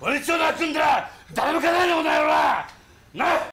俺一応泣くんだ誰もかないのお前はなっ。